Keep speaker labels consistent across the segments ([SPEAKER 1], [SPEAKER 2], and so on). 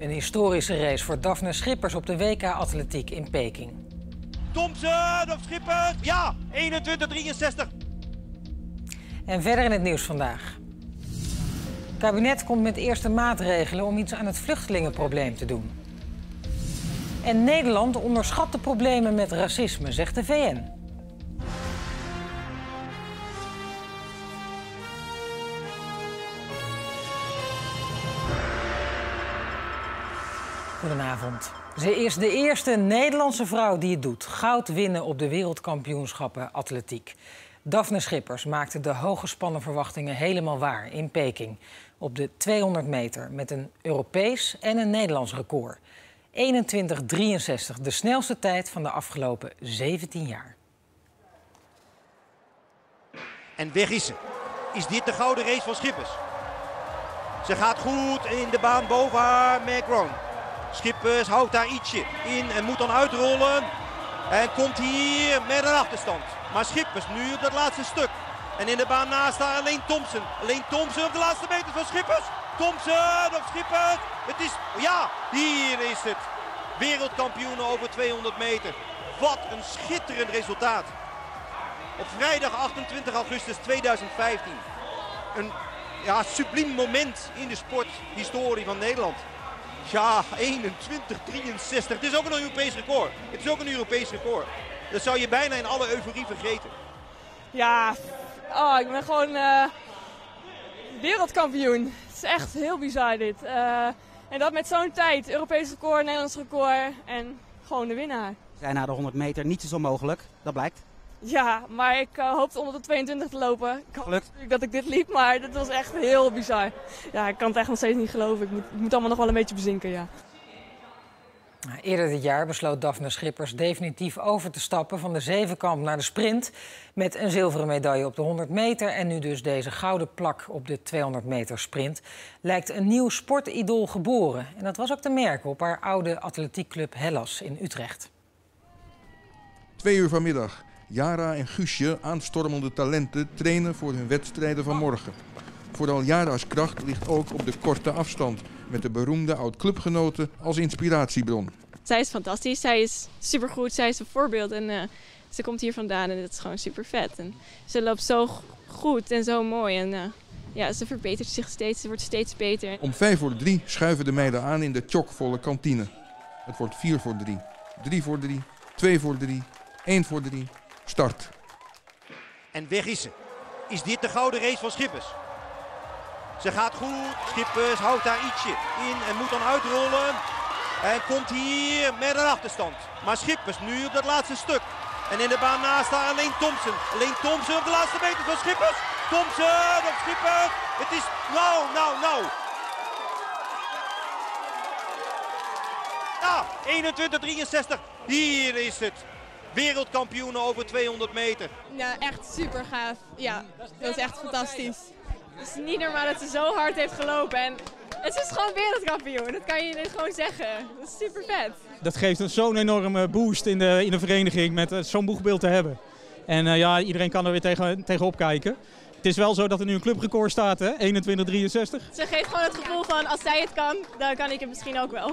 [SPEAKER 1] Een historische race voor Daphne Schippers op de WK Atletiek in Peking.
[SPEAKER 2] Thompson of Schippers? Ja, 21-63.
[SPEAKER 1] En verder in het nieuws vandaag. Het kabinet komt met eerste maatregelen om iets aan het vluchtelingenprobleem te doen. En Nederland onderschat de problemen met racisme, zegt de VN. Goedenavond. Ze is de eerste Nederlandse vrouw die het doet. Goud winnen op de wereldkampioenschappen atletiek. Daphne Schippers maakte de hooggespannen verwachtingen helemaal waar in Peking. Op de 200 meter met een Europees en een Nederlands record. 21.63, de snelste tijd van de afgelopen 17 jaar.
[SPEAKER 2] En weg is ze. Is dit de gouden race van Schippers? Ze gaat goed in de baan boven haar Macron. Schippers houdt daar ietsje in en moet dan uitrollen. En komt hier met een achterstand. Maar Schippers nu op dat laatste stuk. En in de baan naast haar alleen Thompson. Alleen Thompson op de laatste meter van Schippers. Thompson op Schippers. Het is, ja, hier is het. Wereldkampioen over 200 meter. Wat een schitterend resultaat. Op vrijdag 28 augustus 2015. Een ja, subliem moment in de sporthistorie van Nederland. Ja, 21, 63. Het is ook een Europees record. Het is ook een Europees record. Dat zou je bijna in alle euforie vergeten.
[SPEAKER 3] Ja, oh, ik ben gewoon uh, wereldkampioen. Het is echt heel bizar dit. Uh, en dat met zo'n tijd. Europees record, Nederlands record en gewoon de winnaar.
[SPEAKER 4] Zijn na de 100 meter niet zo onmogelijk, dat blijkt.
[SPEAKER 3] Ja, maar ik uh, hoopte onder de 22 te lopen. Ik dat ik dit liep, maar dat was echt heel bizar. Ja, ik kan het echt nog steeds niet geloven. Ik moet, ik moet allemaal nog wel een beetje bezinken, ja.
[SPEAKER 1] Eerder dit jaar besloot Daphne Schippers definitief over te stappen van de zevenkamp naar de sprint. Met een zilveren medaille op de 100 meter en nu dus deze gouden plak op de 200 meter sprint. Lijkt een nieuw sportidool geboren. En dat was ook te merken op haar oude atletiekclub Hellas in Utrecht.
[SPEAKER 5] Twee uur vanmiddag. Jara en Guusje, aanstormende talenten, trainen voor hun wedstrijden van morgen. Vooral Jara's kracht ligt ook op de korte afstand, met de beroemde oud-clubgenoten als inspiratiebron.
[SPEAKER 6] Zij is fantastisch, zij is supergoed, zij is een voorbeeld en uh, ze komt hier vandaan en dat is gewoon super vet. En ze loopt zo goed en zo mooi en uh, ja, ze verbetert zich steeds, ze wordt steeds beter.
[SPEAKER 5] Om vijf voor drie schuiven de meiden aan in de chockvolle kantine. Het wordt vier voor drie, drie voor drie, twee voor drie, één voor drie, start.
[SPEAKER 2] En weg is ze. Is dit de gouden race van Schippers? Ze gaat goed. Schippers houdt daar ietsje in en moet dan uitrollen. En komt hier met een achterstand. Maar Schippers nu op dat laatste stuk. En in de baan naast haar alleen Thompson. Alleen Thompson op de laatste meter van Schippers. Thompson op Schippers. Het is nou, nou, nou. Ja, 21-63. Hier is het wereldkampioen over 200 meter.
[SPEAKER 6] Ja, echt super gaaf. Ja, dat is echt fantastisch. Het is niet normaal dat ze zo hard heeft gelopen. En het is gewoon wereldkampioen, dat kan je niet gewoon zeggen. Dat is super vet.
[SPEAKER 7] Dat geeft zo'n enorme boost in de, in de vereniging met uh, zo'n boegbeeld te hebben. En uh, ja, iedereen kan er weer tegen, tegenop kijken. Het is wel zo dat er nu een clubrecord staat, hè? 21-63.
[SPEAKER 6] Ze geeft gewoon het gevoel van als zij het kan, dan kan ik het misschien ook wel.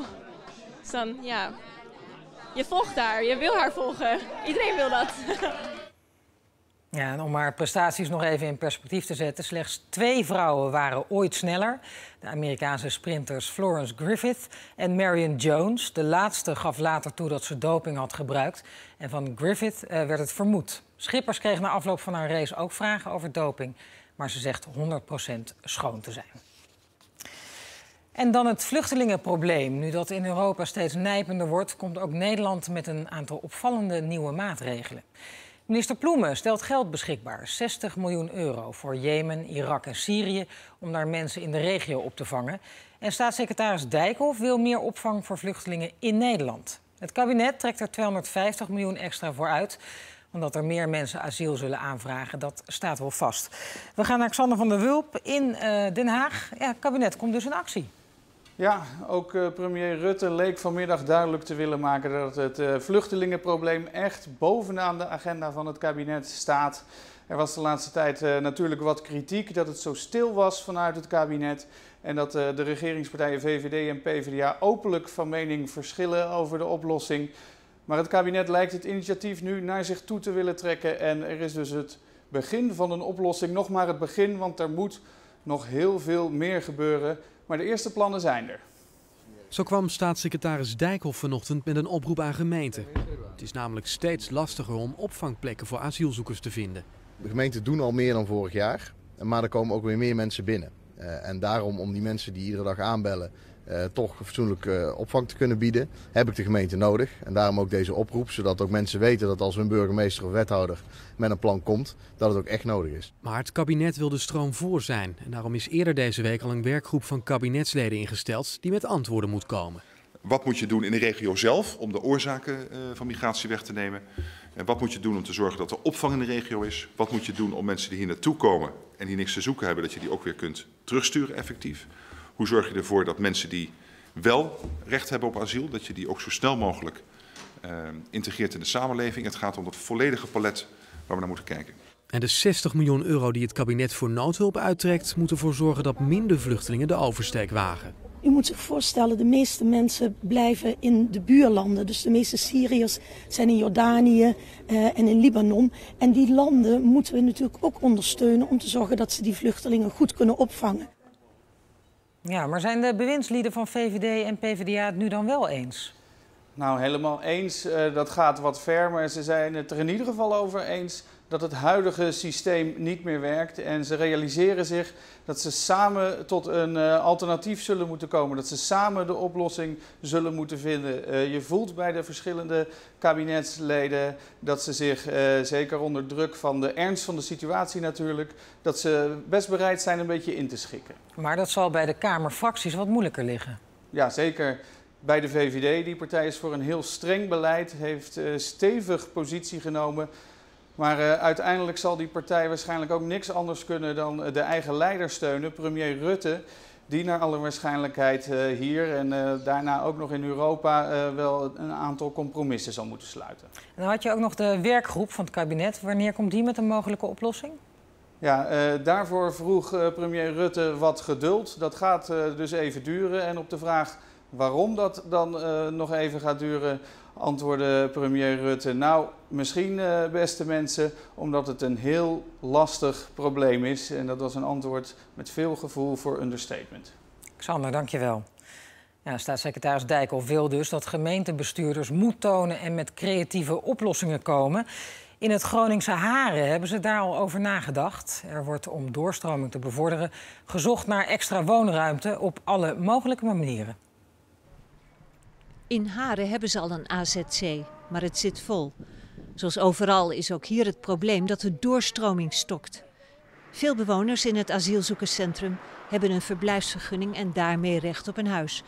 [SPEAKER 6] Dus dan, ja, je volgt haar, je wil haar volgen. Iedereen wil dat.
[SPEAKER 1] Ja, en om haar prestaties nog even in perspectief te zetten. Slechts twee vrouwen waren ooit sneller. De Amerikaanse sprinters Florence Griffith en Marion Jones. De laatste gaf later toe dat ze doping had gebruikt. En van Griffith uh, werd het vermoed. Schippers kreeg na afloop van haar race ook vragen over doping. Maar ze zegt 100% schoon te zijn. En dan het vluchtelingenprobleem. Nu dat in Europa steeds nijpender wordt, komt ook Nederland met een aantal opvallende nieuwe maatregelen. Minister Ploemen stelt geld beschikbaar, 60 miljoen euro voor Jemen, Irak en Syrië, om daar mensen in de regio op te vangen. En staatssecretaris Dijkhoff wil meer opvang voor vluchtelingen in Nederland. Het kabinet trekt er 250 miljoen extra voor uit omdat er meer mensen asiel zullen aanvragen. Dat staat wel vast. We gaan naar Xander van der Wulp in uh, Den Haag. Ja, het kabinet komt dus in actie.
[SPEAKER 8] Ja, ook uh, premier Rutte leek vanmiddag duidelijk te willen maken dat het uh, vluchtelingenprobleem echt bovenaan de agenda van het kabinet staat. Er was de laatste tijd uh, natuurlijk wat kritiek dat het zo stil was vanuit het kabinet. En dat de regeringspartijen VVD en PvdA openlijk van mening verschillen over de oplossing. Maar het kabinet lijkt het initiatief nu naar zich toe te willen trekken. En er is dus het begin van een oplossing. Nog maar het begin, want er moet nog heel veel meer gebeuren. Maar de eerste plannen zijn er.
[SPEAKER 9] Zo kwam staatssecretaris Dijkhoff vanochtend met een oproep aan gemeenten. Het is namelijk steeds lastiger om opvangplekken voor asielzoekers te vinden.
[SPEAKER 10] De gemeenten doen al meer dan vorig jaar, maar er komen ook weer meer mensen binnen. Uh, en daarom, om die mensen die iedere dag aanbellen, uh, toch fatsoenlijk uh, opvang te kunnen bieden, heb ik de gemeente nodig. En daarom ook deze oproep, zodat ook mensen weten dat als hun burgemeester of wethouder met een plan komt, dat het ook echt nodig is.
[SPEAKER 9] Maar het kabinet wil de stroom voor zijn. En daarom is eerder deze week al een werkgroep van kabinetsleden ingesteld die met antwoorden moet komen.
[SPEAKER 11] Wat moet je doen in de regio zelf om de oorzaken uh, van migratie weg te nemen? En wat moet je doen om te zorgen dat er opvang in de regio is? Wat moet je doen om mensen die hier naartoe komen en die niks te zoeken hebben, dat je die ook weer kunt terugsturen effectief? Hoe zorg je ervoor dat mensen die wel recht hebben op asiel, dat je die ook zo snel mogelijk uh, integreert in de samenleving? Het gaat om het volledige palet waar we naar moeten kijken.
[SPEAKER 9] En de 60 miljoen euro die het kabinet voor noodhulp uittrekt, moet ervoor zorgen dat minder vluchtelingen de oversteek wagen.
[SPEAKER 12] U moet zich voorstellen, de meeste mensen blijven in de buurlanden. Dus de meeste Syriërs zijn in Jordanië uh, en in Libanon. En die landen moeten we natuurlijk ook ondersteunen om te zorgen dat ze die vluchtelingen goed kunnen opvangen.
[SPEAKER 1] Ja, maar zijn de bewindslieden van VVD en PvdA het nu dan wel eens?
[SPEAKER 8] Nou, helemaal eens. Uh, dat gaat wat ver, maar ze zijn het er in ieder geval over eens dat het huidige systeem niet meer werkt. En ze realiseren zich dat ze samen tot een uh, alternatief zullen moeten komen. Dat ze samen de oplossing zullen moeten vinden. Uh, je voelt bij de verschillende kabinetsleden dat ze zich, uh, zeker onder druk van de ernst van de situatie natuurlijk, dat ze best bereid zijn een beetje in te schikken.
[SPEAKER 1] Maar dat zal bij de Kamerfracties wat moeilijker liggen.
[SPEAKER 8] Ja, zeker. Bij de VVD, die partij is voor een heel streng beleid, heeft stevig positie genomen. Maar uh, uiteindelijk zal die partij waarschijnlijk ook niks anders kunnen dan de eigen leider steunen, premier Rutte. Die naar alle waarschijnlijkheid uh, hier en uh, daarna ook nog in Europa wel een aantal compromissen zal moeten sluiten.
[SPEAKER 1] En dan had je ook nog de werkgroep van het kabinet. Wanneer komt die met een mogelijke oplossing?
[SPEAKER 8] Ja, daarvoor vroeg premier Rutte wat geduld. Dat gaat dus even duren. En op de vraag waarom dat dan nog even gaat duren, antwoordde premier Rutte. Nou, misschien uh, beste mensen, omdat het een heel lastig probleem is. En dat was een antwoord met veel gevoel voor understatement.
[SPEAKER 1] Xander, dankjewel. Ja, staatssecretaris Dijkhoff wil dus dat gemeentebestuurders moed tonen en met creatieve oplossingen komen. In het Groningse Haren hebben ze daar al over nagedacht. Er wordt om doorstroming te bevorderen gezocht naar extra woonruimte op alle mogelijke manieren.
[SPEAKER 13] In Haren hebben ze al een AZC, maar het zit vol. Zoals overal is ook hier het probleem dat de doorstroming stokt. Veel bewoners in het asielzoekerscentrum hebben een verblijfsvergunning en daarmee recht op een huis.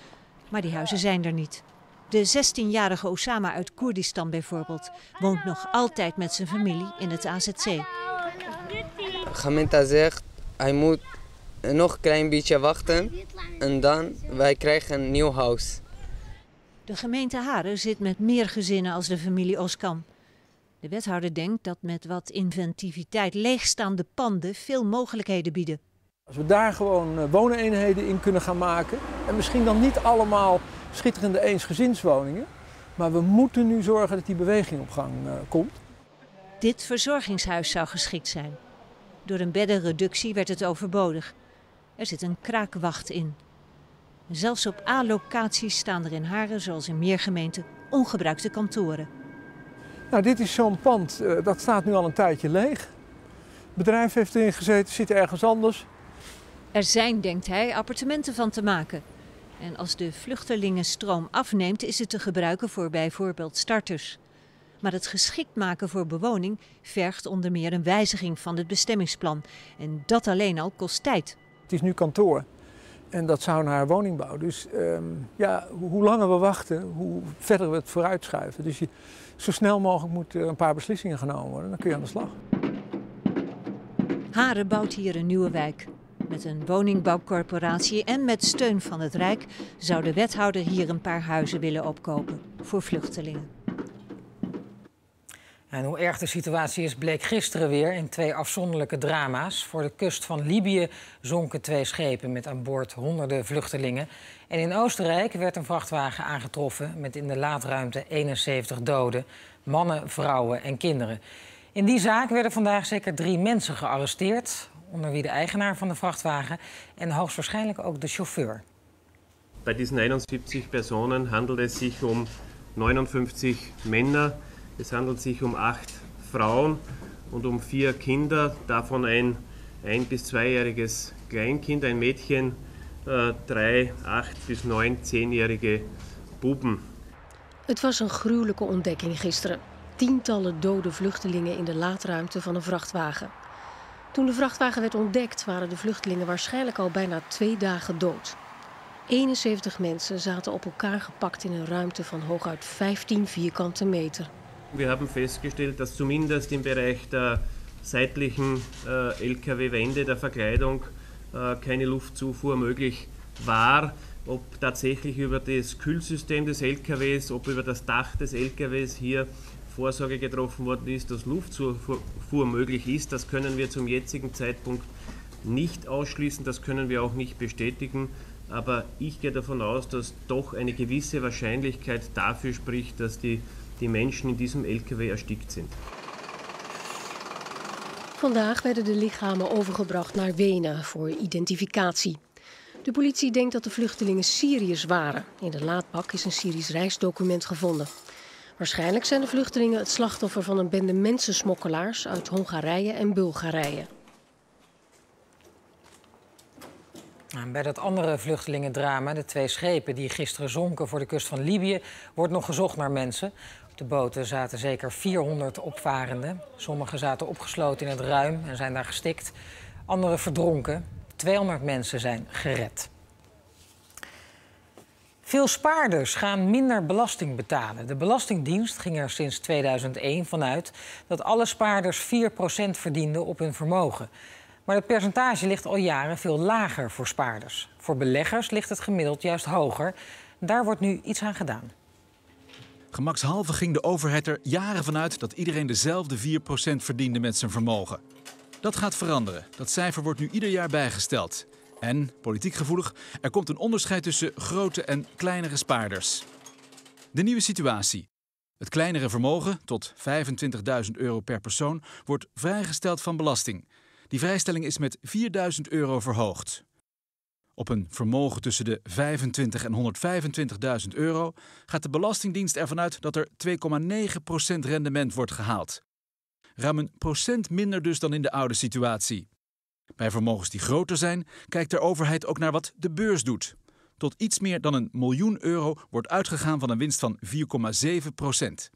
[SPEAKER 13] Maar die huizen zijn er niet. De 16-jarige Osama uit Koerdistan bijvoorbeeld woont nog altijd met zijn familie in het AZC.
[SPEAKER 14] Gemeente zegt hij moet nog een klein beetje wachten en dan wij krijgen een nieuw huis.
[SPEAKER 13] De gemeente Haren zit met meer gezinnen als de familie Oskam. De wethouder denkt dat met wat inventiviteit leegstaande panden veel mogelijkheden bieden.
[SPEAKER 15] Als we daar gewoon wooneenheden in kunnen gaan maken. En misschien dan niet allemaal schitterende eensgezinswoningen. Maar we moeten nu zorgen dat die beweging op gang uh, komt.
[SPEAKER 13] Dit verzorgingshuis zou geschikt zijn. Door een beddenreductie werd het overbodig. Er zit een kraakwacht in. Zelfs op A-locaties staan er in Haren, zoals in meer gemeenten, ongebruikte kantoren.
[SPEAKER 15] Nou, dit is zo'n pand, uh, dat staat nu al een tijdje leeg. Het bedrijf heeft erin gezeten, zit ergens anders.
[SPEAKER 13] Er zijn, denkt hij, appartementen van te maken. En als de vluchtelingenstroom afneemt, is het te gebruiken voor bijvoorbeeld starters. Maar het geschikt maken voor bewoning vergt onder meer een wijziging van het bestemmingsplan. En dat alleen al kost tijd.
[SPEAKER 15] Het is nu kantoor. En dat zou naar woningbouw. Dus um, ja, hoe langer we wachten, hoe verder we het vooruitschuiven. Dus je, zo snel mogelijk moeten een paar beslissingen genomen worden. Dan kun je aan de slag.
[SPEAKER 13] Haren bouwt hier een nieuwe wijk. Met een woningbouwcorporatie en met steun van het Rijk zou de wethouder hier een paar huizen willen opkopen voor vluchtelingen.
[SPEAKER 1] En hoe erg de situatie is, bleek gisteren weer in twee afzonderlijke drama's. Voor de kust van Libië zonken twee schepen met aan boord honderden vluchtelingen. En in Oostenrijk werd een vrachtwagen aangetroffen met in de laadruimte 71 doden. Mannen, vrouwen en kinderen. In die zaak werden vandaag zeker drie mensen gearresteerd. Onder wie de eigenaar van de vrachtwagen en hoogstwaarschijnlijk ook de chauffeur.
[SPEAKER 16] Bij diesen 71 Personen handelt es sich um 59 Männer, es handelt sich um acht Frauen und um vier Kinder, davon ein ein- bis zweijähriges Kleinkind, ein Mädchen, äh, drei, acht bis neun, zehnjährige Buben.
[SPEAKER 17] Het was een gruwelijke ontdekking gisteren. Tientallen dode vluchtelingen in de laadruimte van een vrachtwagen. Toen de vrachtwagen werd ontdekt, waren de vluchtelingen waarschijnlijk al bijna twee dagen dood. 71 mensen zaten op elkaar gepakt in een ruimte van hooguit 15 vierkante meter.
[SPEAKER 16] Wir haben festgestellt, dass zumindest im Bereich der seitlichen äh, Lkw-Wände der Verkleidung äh, keine Luftzufuhr möglich war. Ob tatsächlich über das Kühlsystem des LKWs, ob über das Dach des LKWs hier Vorsorge getroffen worden ist, dass Luftzufuhr möglich ist, das können wir zum jetzigen Zeitpunkt nicht ausschließen, das können wir auch nicht bestätigen. Aber ich gehe davon aus, dass doch eine gewisse Wahrscheinlichkeit dafür spricht, dass die, die Menschen in diesem LKW erstickt sind.
[SPEAKER 17] Vandaag werden de lichamen overgebracht naar Wenen voor identificatie. De politie denkt dat de vluchtelingen Syriërs waren. In de laadbak is een Syrisch reisdocument gevonden. Waarschijnlijk zijn de vluchtelingen het slachtoffer van een bende mensensmokkelaars uit Hongarije en Bulgarije.
[SPEAKER 1] Bij dat andere vluchtelingendrama, de twee schepen die gisteren zonken voor de kust van Libië, wordt nog gezocht naar mensen. De boten zaten zeker 400 opvarenden. Sommigen zaten opgesloten in het ruim en zijn daar gestikt. Anderen verdronken. 200 mensen zijn gered. Veel spaarders gaan minder belasting betalen. De Belastingdienst ging er sinds 2001 vanuit dat alle spaarders 4% verdienden op hun vermogen. Maar het percentage ligt al jaren veel lager voor spaarders. Voor beleggers ligt het gemiddeld juist hoger. Daar wordt nu iets aan gedaan.
[SPEAKER 18] Gemakshalve ging de overheid er jaren vanuit dat iedereen dezelfde 4% verdiende met zijn vermogen. Dat gaat veranderen. Dat cijfer wordt nu ieder jaar bijgesteld. En, politiek gevoelig, er komt een onderscheid tussen grote en kleinere spaarders. De nieuwe situatie. Het kleinere vermogen, tot 25.000 euro per persoon, wordt vrijgesteld van belasting. Die vrijstelling is met 4.000 euro verhoogd. Op een vermogen tussen de 25 en 125.000 euro gaat de Belastingdienst ervan uit dat er 2,9% rendement wordt gehaald. Ruim een procent minder dus dan in de oude situatie. Bij vermogens die groter zijn, kijkt de overheid ook naar wat de beurs doet. Tot iets meer dan een miljoen euro wordt uitgegaan van een winst van 4,7 procent.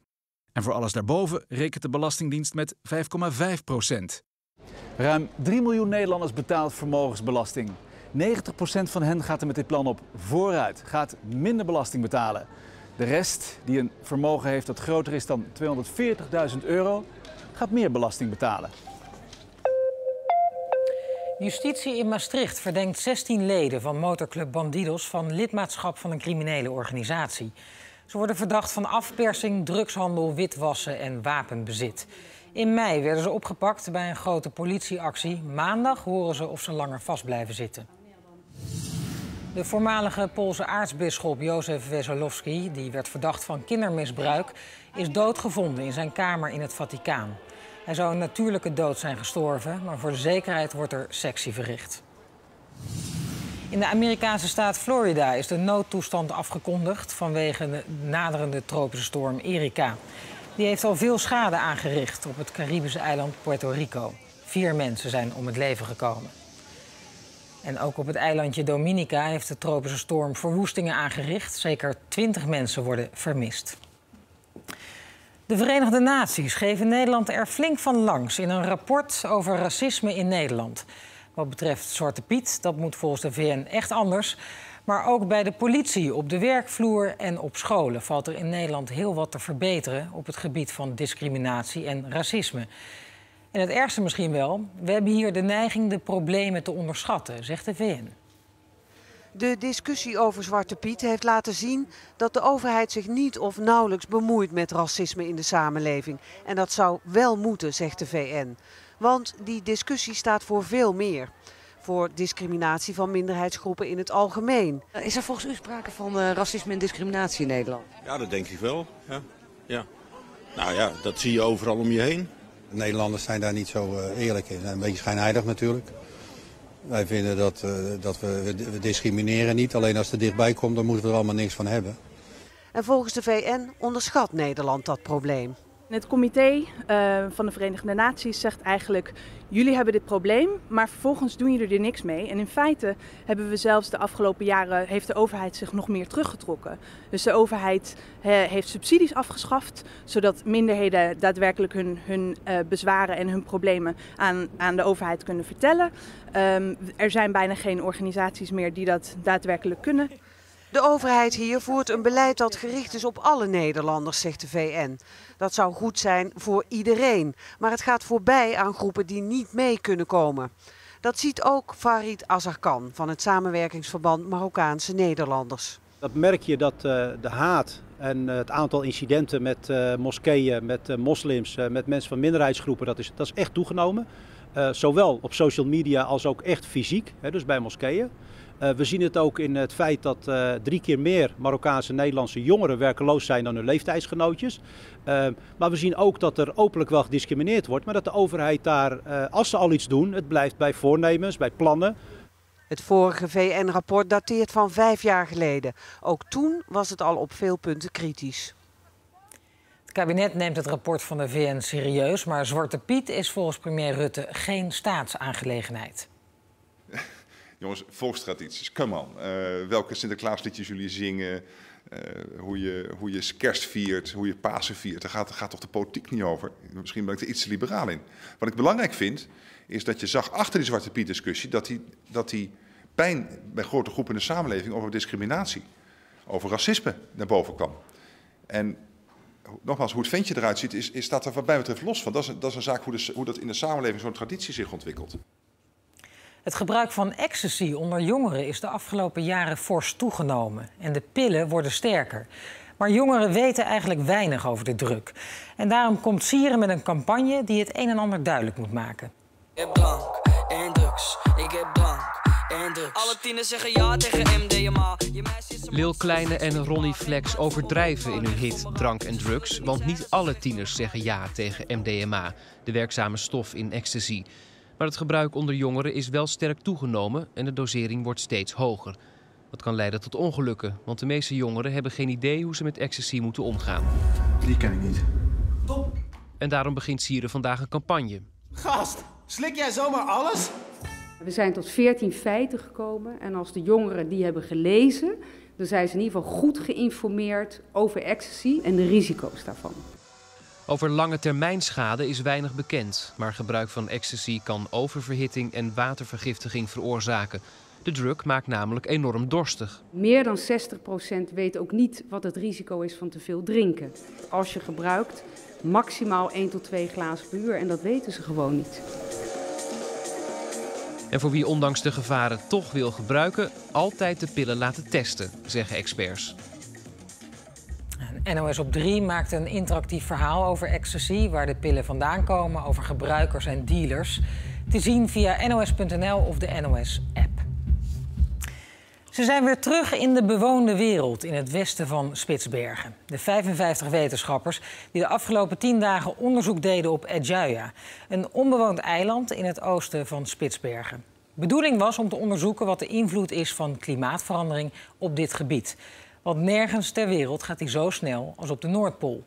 [SPEAKER 18] En voor alles daarboven rekent de Belastingdienst met 5,5 procent.
[SPEAKER 19] Ruim 3 miljoen Nederlanders betaalt vermogensbelasting. 90% van hen gaat er met dit plan op vooruit, gaat minder belasting betalen. De rest, die een vermogen heeft dat groter is dan 240.000 euro, gaat meer belasting betalen.
[SPEAKER 1] Justitie in Maastricht verdenkt 16 leden van motorclub Bandidos van lidmaatschap van een criminele organisatie. Ze worden verdacht van afpersing, drugshandel, witwassen en wapenbezit. In mei werden ze opgepakt bij een grote politieactie. Maandag horen ze of ze langer vast blijven zitten. De voormalige Poolse aartsbisschop Jozef Wesolowski, die werd verdacht van kindermisbruik, is doodgevonden in zijn kamer in het Vaticaan. Hij zou een natuurlijke dood zijn gestorven, maar voor de zekerheid wordt er sectie verricht. In de Amerikaanse staat Florida is de noodtoestand afgekondigd vanwege de naderende tropische storm Erika. Die heeft al veel schade aangericht op het Caribische eiland Puerto Rico. Vier mensen zijn om het leven gekomen. En ook op het eilandje Dominica heeft de tropische storm verwoestingen aangericht. Zeker twintig mensen worden vermist. De Verenigde Naties geven Nederland er flink van langs in een rapport over racisme in Nederland. Wat betreft Zwarte Piet, dat moet volgens de VN echt anders. Maar ook bij de politie, op de werkvloer en op scholen valt er in Nederland heel wat te verbeteren op het gebied van discriminatie en racisme. En het ergste misschien wel, we hebben hier de neiging de problemen te onderschatten, zegt de VN.
[SPEAKER 20] De discussie over Zwarte Piet heeft laten zien dat de overheid zich niet of nauwelijks bemoeit met racisme in de samenleving. En dat zou wel moeten, zegt de VN. Want die discussie staat voor veel meer. Voor discriminatie van minderheidsgroepen in het algemeen.
[SPEAKER 21] Is er volgens u sprake van uh, racisme en discriminatie in Nederland?
[SPEAKER 22] Ja, dat denk ik wel. Ja. Ja. Nou ja, dat zie je overal om je heen. De Nederlanders zijn daar niet zo uh, eerlijk in. Een beetje schijnheilig natuurlijk. Wij vinden dat, uh, dat we, we discrimineren niet. Alleen als het er dichtbij komt, dan moeten we er allemaal niks van hebben.
[SPEAKER 20] En volgens de VN onderschat Nederland dat probleem.
[SPEAKER 23] Het comité uh, van de Verenigde Naties zegt eigenlijk: jullie hebben dit probleem, maar vervolgens doen jullie er niks mee. En in feite hebben we zelfs de afgelopen jaren heeft de overheid zich nog meer teruggetrokken. Dus de overheid heeft subsidies afgeschaft, zodat minderheden daadwerkelijk hun, hun uh, bezwaren en hun problemen aan, aan de overheid kunnen vertellen. Um, er zijn bijna geen organisaties meer die dat daadwerkelijk kunnen.
[SPEAKER 20] De overheid hier voert een beleid dat gericht is op alle Nederlanders, zegt de VN. Dat zou goed zijn voor iedereen, maar het gaat voorbij aan groepen die niet mee kunnen komen. Dat ziet ook Farid Azarkan van het samenwerkingsverband Marokkaanse Nederlanders.
[SPEAKER 24] Dat merk je dat uh, de haat en uh, het aantal incidenten met uh, moskeeën, met moslims, met mensen van minderheidsgroepen, dat is, dat is echt toegenomen. zowel op social media als ook echt fysiek, dus bij moskeeën. Uh, we zien het ook in het feit dat uh, drie keer meer Marokkaanse en Nederlandse jongeren werkeloos zijn dan hun leeftijdsgenootjes. Uh, maar we zien ook dat er openlijk wel gediscrimineerd wordt, maar dat de overheid daar, als ze al iets doen, het blijft bij voornemens, bij plannen.
[SPEAKER 20] Het vorige VN-rapport dateert van vijf jaar geleden. Ook toen was het al op veel punten kritisch.
[SPEAKER 1] Het kabinet neemt het rapport van de VN serieus, maar Zwarte Piet is volgens premier Rutte geen staatsaangelegenheid.
[SPEAKER 11] Jongens, volkstradities, come on. Uh, welke Sinterklaasliedjes jullie zingen, uh, hoe, je, hoe je kerst viert, hoe je Pasen viert. Daar gaat, gaat toch de politiek niet over. Misschien ben ik er iets te liberaal in. Wat ik belangrijk vind, is dat je zag achter die Zwarte Piet discussie... dat die, dat die pijn bij grote groepen in de samenleving over discriminatie, over racisme naar boven kwam. En nogmaals, hoe het ventje eruit ziet, is, is staat er wat mij betreft los van. Dat is, dat is een zaak hoe, de, hoe dat in de samenleving zo'n traditie zich ontwikkelt.
[SPEAKER 1] Het gebruik van ecstasy onder jongeren is de afgelopen jaren fors toegenomen. En de pillen worden sterker. Maar jongeren weten eigenlijk weinig over de druk. En daarom komt Sieren met een campagne die het een en ander duidelijk moet maken.
[SPEAKER 25] Ik heb drank en drugs. Ik heb drank en drugs. Alle tieners zeggen ja tegen MDMA.
[SPEAKER 26] Lil Kleine en Ronnie Flex overdrijven in hun hit Drank en Drugs. Want niet alle tieners zeggen ja tegen MDMA, de werkzame stof in ecstasy. Maar het gebruik onder jongeren is wel sterk toegenomen en de dosering wordt steeds hoger. Dat kan leiden tot ongelukken, want de meeste jongeren hebben geen idee hoe ze met ecstasy moeten omgaan.
[SPEAKER 22] Die ken ik niet.
[SPEAKER 26] Top. En daarom begint Sieren vandaag een campagne.
[SPEAKER 27] Gast, slik jij zomaar alles?
[SPEAKER 28] We zijn tot 14 feiten gekomen en als de jongeren die hebben gelezen, dan zijn ze in ieder geval goed geïnformeerd over ecstasy en de risico's daarvan.
[SPEAKER 26] Over lange termijn schade is weinig bekend, maar gebruik van ecstasy kan oververhitting en watervergiftiging veroorzaken. De drug maakt namelijk enorm dorstig.
[SPEAKER 28] Meer dan 60% weet ook niet wat het risico is van te veel drinken. Als je gebruikt, maximaal 1 tot 2 glazen per uur en dat weten ze gewoon niet.
[SPEAKER 26] En voor wie ondanks de gevaren toch wil gebruiken, altijd de pillen laten testen, zeggen experts.
[SPEAKER 1] NOS op 3 maakt een interactief verhaal over ecstasy, waar de pillen vandaan komen, over gebruikers en dealers. Te zien via nos.nl of de NOS-app. Ze zijn weer terug in de bewoonde wereld in het westen van Spitsbergen. De 55 wetenschappers die de afgelopen 10 dagen onderzoek deden op Edjuya, een onbewoond eiland in het oosten van Spitsbergen. Bedoeling was om te onderzoeken wat de invloed is van klimaatverandering op dit gebied. Want nergens ter wereld gaat hij zo snel als op de Noordpool.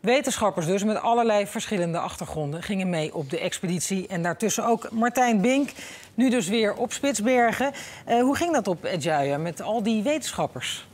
[SPEAKER 1] Wetenschappers dus met allerlei verschillende achtergronden gingen mee op de expeditie. En daartussen ook Martijn Bink, nu dus weer op Spitsbergen. Uh, hoe ging dat op Edjuya met al die wetenschappers?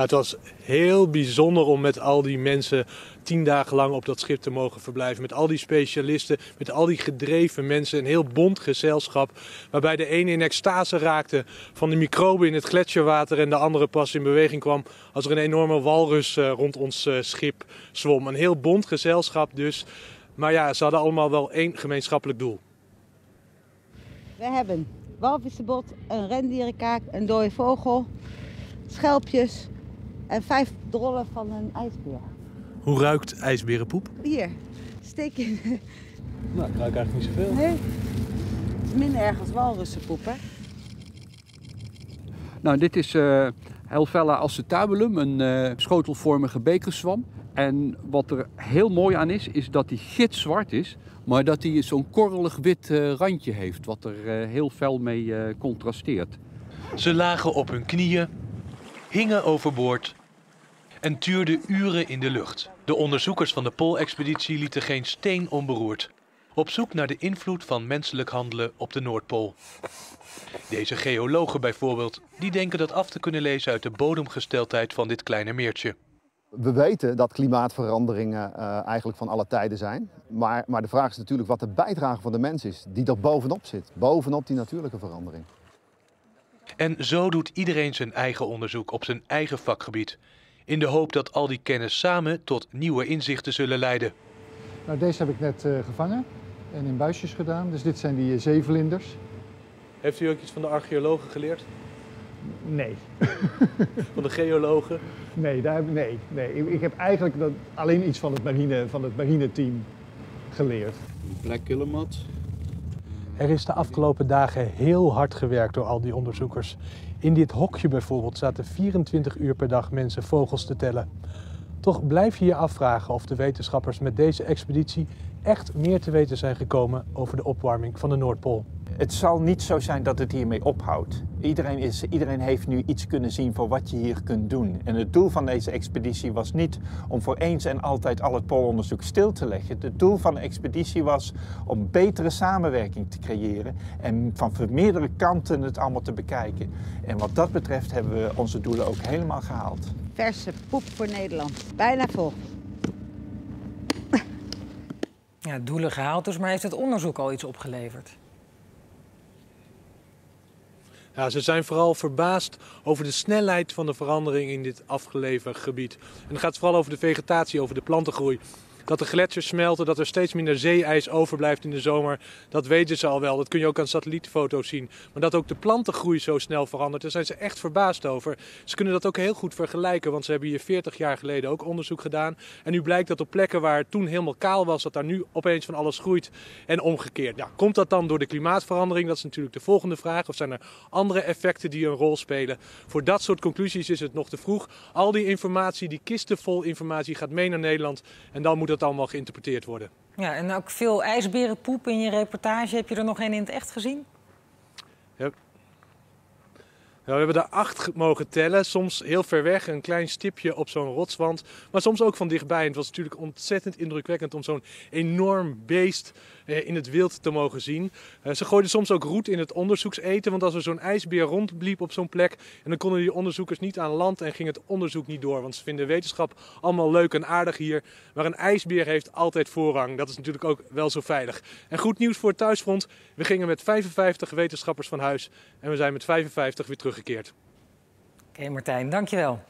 [SPEAKER 29] het was heel bijzonder om met al die mensen tien dagen lang op dat schip te mogen verblijven. Met al die specialisten, met al die gedreven mensen. Een heel bond gezelschap. Waarbij de ene in extase raakte van de microben in het gletsjerwater. En de andere pas in beweging kwam als er een enorme walrus uh, rond ons uh, schip zwom. Een heel bond gezelschap dus. Maar ja, ze hadden allemaal wel één gemeenschappelijk doel.
[SPEAKER 30] We hebben
[SPEAKER 31] walvissenbot, een rendierenkaak, een dode vogel, schelpjes en vijf drollen van een ijsbeer.
[SPEAKER 29] Hoe ruikt ijsberenpoep?
[SPEAKER 31] Hier, steek in.
[SPEAKER 29] Nou, ik ruik eigenlijk niet zoveel.
[SPEAKER 31] Nee, het is minder erg als walrussenpoep, hè?
[SPEAKER 32] Nou, dit is uh, Helvella acetabulum, een uh, schotelvormige bekerzwam. En wat er heel mooi aan is, is dat hij gitzwart is, maar dat hij zo'n korrelig wit uh, randje heeft, wat er heel fel mee contrasteert.
[SPEAKER 33] Ze lagen op hun knieën, hingen overboord en tuurden uren in de lucht. De onderzoekers van de Poolexpeditie lieten geen steen onberoerd. Op zoek naar de invloed van menselijk handelen op de Noordpool. Deze geologen bijvoorbeeld, die denken dat af te kunnen lezen uit de bodemgesteldheid van dit kleine meertje.
[SPEAKER 34] We weten dat klimaatveranderingen uh, eigenlijk van alle tijden zijn. Maar, maar de vraag is natuurlijk wat de bijdrage van de mens is, die er bovenop zit. Bovenop die natuurlijke verandering.
[SPEAKER 33] En zo doet iedereen zijn eigen onderzoek op zijn eigen vakgebied. In de hoop dat al die kennis samen tot nieuwe inzichten zullen leiden.
[SPEAKER 35] Nou, deze heb ik net uh, gevangen en in buisjes gedaan. Dus dit zijn die uh, zeevlinders.
[SPEAKER 29] Heeft u ook iets van de archeologen geleerd?
[SPEAKER 35] Nee.
[SPEAKER 29] Van de geologen?
[SPEAKER 35] Nee, daar, nee, nee. Ik heb eigenlijk dat, alleen iets van het, marine, van het marineteam geleerd.
[SPEAKER 29] Black Guillemot. Er is de afgelopen dagen heel hard gewerkt door al die onderzoekers. In dit hokje bijvoorbeeld zaten 24 uur per dag mensen vogels te tellen. Toch blijf je je afvragen of de wetenschappers met deze expeditie echt meer te weten zijn gekomen over de opwarming van de Noordpool.
[SPEAKER 36] Het zal niet zo zijn dat het hiermee ophoudt. Iedereen, is, iedereen heeft nu iets kunnen zien voor wat je hier kunt doen. En het doel van deze expeditie was niet om voor eens en altijd al het poolonderzoek stil te leggen. Het doel van de expeditie was om betere samenwerking te creëren en van meerdere kanten het allemaal te bekijken. En wat dat betreft hebben we onze doelen ook helemaal gehaald.
[SPEAKER 31] Verse poep voor Nederland. Bijna vol.
[SPEAKER 1] Ja, doelen gehaald dus, maar heeft het onderzoek al iets opgeleverd?
[SPEAKER 29] Ja, ze zijn vooral verbaasd over de snelheid van de verandering in dit afgeleverd gebied. En dan gaat het vooral over de vegetatie, over de plantengroei. Dat de gletsjers smelten, dat er steeds minder zeeijs overblijft in de zomer. Dat weten ze al wel. Dat kun je ook aan satellietfoto's zien. Maar dat ook de plantengroei zo snel verandert, daar zijn ze echt verbaasd over. Ze kunnen dat ook heel goed vergelijken, want ze hebben hier 40 jaar geleden ook onderzoek gedaan. En nu blijkt dat op plekken waar het toen helemaal kaal was, dat daar nu opeens van alles groeit. En omgekeerd. Komt dat dan door de klimaatverandering? Dat is natuurlijk de volgende vraag. Of zijn er andere effecten die een rol spelen? Voor dat soort conclusies is het nog te vroeg. Al die informatie, die kisten vol informatie, gaat mee naar Nederland. En dan moet dat allemaal geïnterpreteerd worden.
[SPEAKER 1] Ja, en ook veel ijsberenpoep in je reportage. Heb je er nog één in het echt gezien?
[SPEAKER 29] Ja. we hebben er acht mogen tellen. Soms heel ver weg, een klein stipje op zo'n rotswand. Maar soms ook van dichtbij. En het was natuurlijk ontzettend indrukwekkend om zo'n enorm beest in het wild te mogen zien. Eh, ze gooiden soms ook roet in het onderzoekseten, want als er zo'n ijsbeer rondbliep op zo'n plek, en dan konden die onderzoekers niet aan land en ging het onderzoek niet door. Want ze vinden wetenschap allemaal leuk en aardig hier, maar een ijsbeer heeft altijd voorrang. Dat is natuurlijk ook wel zo veilig. En goed nieuws voor het thuisfront, we gingen met 55 wetenschappers van huis en we zijn met 55 weer teruggekeerd.
[SPEAKER 1] Oké Martijn, dankjewel.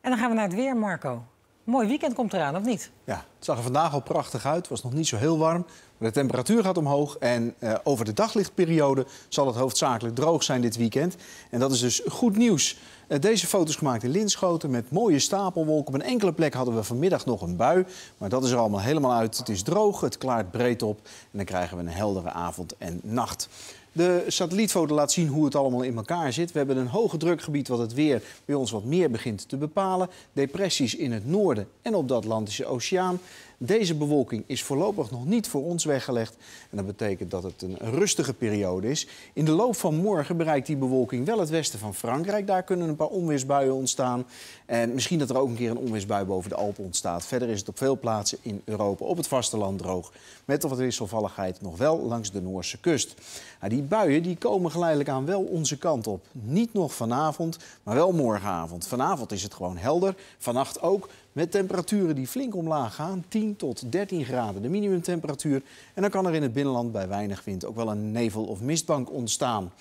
[SPEAKER 1] En dan gaan we naar het weer, Marco. Mooi weekend komt eraan, of niet?
[SPEAKER 37] Ja, het zag er vandaag al prachtig uit. Het was nog niet zo heel warm. De temperatuur gaat omhoog. En uh, over de daglichtperiode zal het hoofdzakelijk droog zijn dit weekend. En dat is dus goed nieuws. Uh, deze foto's gemaakt in Linschoten met mooie stapelwolken. Op een enkele plek hadden we vanmiddag nog een bui. Maar dat is er allemaal helemaal uit. Het is droog, het klaart breed op. En dan krijgen we een heldere avond en nacht. De satellietfoto laat zien hoe het allemaal in elkaar zit. We hebben een hoge drukgebied wat het weer bij ons wat meer begint te bepalen. Depressies in het noorden en op de Atlantische Oceaan. Deze bewolking is voorlopig nog niet voor ons weggelegd. En dat betekent dat het een rustige periode is. In de loop van morgen bereikt die bewolking wel het westen van Frankrijk. Daar kunnen een paar onweersbuien ontstaan. En misschien dat er ook een keer een onweersbui boven de Alpen ontstaat. Verder is het op veel plaatsen in Europa op het vasteland droog. Met wat wisselvalligheid nog wel langs de Noorse kust. Nou, die buien die komen geleidelijk aan wel onze kant op. Niet nog vanavond, maar wel morgenavond. Vanavond is het gewoon helder. Vannacht ook. Met temperaturen die flink omlaag gaan, 10 tot 13 graden de minimumtemperatuur. En dan kan er in het binnenland bij weinig wind ook wel een nevel- of mistbank ontstaan.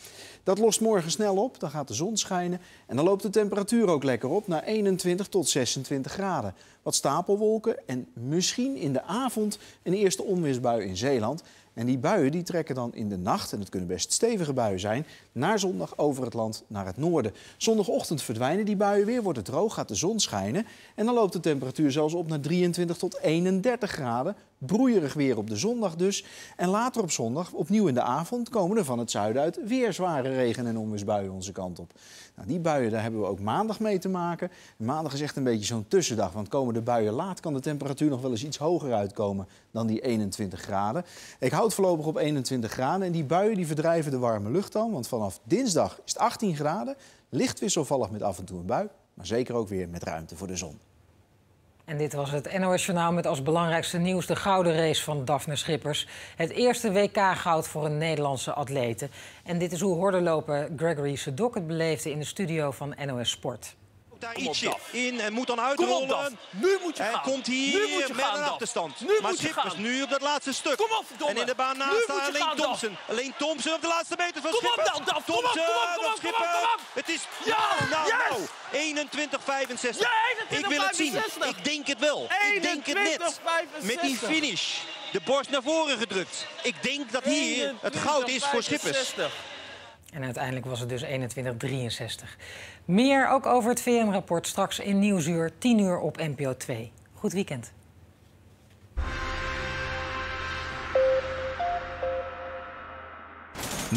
[SPEAKER 37] Dat lost morgen snel op, dan gaat de zon schijnen en dan loopt de temperatuur ook lekker op naar 21 tot 26 graden. Wat stapelwolken en misschien in de avond een eerste onweersbui in Zeeland. En die buien die trekken dan in de nacht, en het kunnen best stevige buien zijn, naar zondag over het land naar het noorden. Zondagochtend verdwijnen die buien weer, wordt het droog, gaat de zon schijnen. En dan loopt de temperatuur zelfs op naar 23 tot 31 graden. Broeierig weer op de zondag dus. En later op zondag, opnieuw in de avond, komen er van het zuiden uit weer zware regen- en onweersbuien onze kant op. Nou, die buien, daar hebben we ook maandag mee te maken. Maandag is echt een beetje zo'n tussendag, want komen de buien laat kan de temperatuur nog wel eens iets hoger uitkomen dan die 21 graden. Ik houd voorlopig op 21 graden en die buien die verdrijven de warme lucht dan, want vanaf dinsdag is het 18 graden. Licht wisselvallig met af en toe een bui, maar zeker ook weer met ruimte voor de zon.
[SPEAKER 1] En dit was het NOS Journaal met als belangrijkste nieuws de gouden race van Daphne Schippers. Het eerste WK-goud voor een Nederlandse atlete. En dit is hoe hordenloper Gregory Sedok het beleefde in de studio van NOS Sport.
[SPEAKER 2] Daar ietsje in en moet dan uitrollen.
[SPEAKER 15] Kom op, Nu moet je
[SPEAKER 2] en
[SPEAKER 15] gaan.
[SPEAKER 2] komt hier
[SPEAKER 15] nu moet je
[SPEAKER 2] met
[SPEAKER 15] gaan,
[SPEAKER 2] een achterstand.
[SPEAKER 15] Nu
[SPEAKER 2] maar
[SPEAKER 15] moet je
[SPEAKER 2] Schippers
[SPEAKER 15] gaan.
[SPEAKER 2] nu op dat laatste stuk.
[SPEAKER 15] Kom op, verdomme.
[SPEAKER 2] En in de baan naast
[SPEAKER 15] je
[SPEAKER 2] alleen
[SPEAKER 15] gaan, Daf.
[SPEAKER 2] Thompson. Alleen Thompson op de laatste meter van
[SPEAKER 15] Kom op
[SPEAKER 2] Schippers.
[SPEAKER 15] dan, Daf. Kom op,
[SPEAKER 2] Thompson
[SPEAKER 15] kom op, kom op, kom op,
[SPEAKER 2] Schippers.
[SPEAKER 15] kom op.
[SPEAKER 2] Het is
[SPEAKER 15] Ja,
[SPEAKER 2] nou, nou,
[SPEAKER 15] yes.
[SPEAKER 2] nou. 21-65.
[SPEAKER 15] Ja,
[SPEAKER 2] Ik wil het zien.
[SPEAKER 15] 21-65.
[SPEAKER 2] Ik denk het wel. Ik denk het net.
[SPEAKER 15] 21-65.
[SPEAKER 2] Met die finish. De borst naar voren gedrukt. Ik denk dat hier het goud is voor Schippers.
[SPEAKER 1] En uiteindelijk was het dus 2163. Meer ook over het VM-rapport straks in Nieuwsuur, 10 uur op NPO 2. Goed weekend.